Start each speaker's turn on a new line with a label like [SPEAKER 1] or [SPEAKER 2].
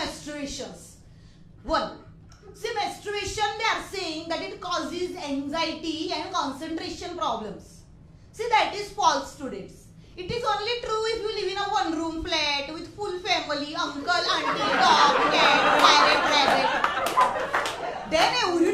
[SPEAKER 1] masturbations. One. See, masturbation, they are saying that it causes anxiety and concentration problems. See, that is false, students. It is only true if you live in a one-room flat with full family, uncle, auntie, dog, cat, parrot, rabbit. Then every